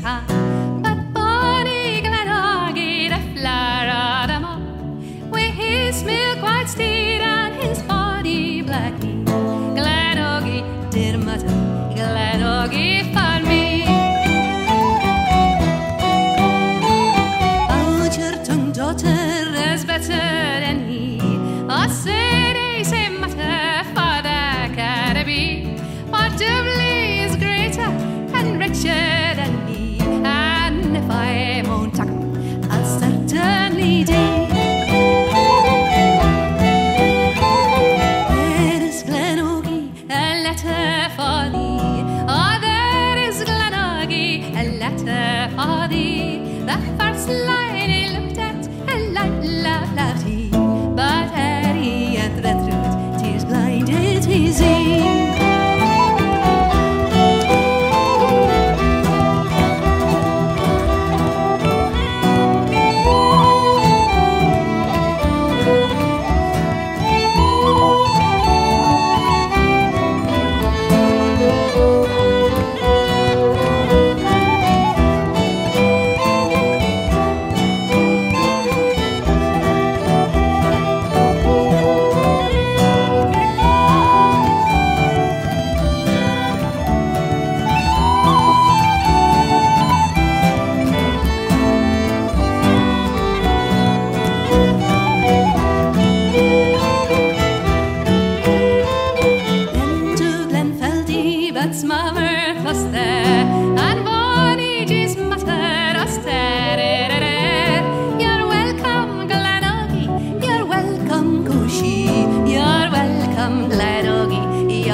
But Bonnie Glennogie, the flower of the With his milk white steed and his body black Glennogie did mutter, Glennogie for me. Oh, your daughter is better than he. Oh, say they say mutter for the Caribbean do The har de, first sleier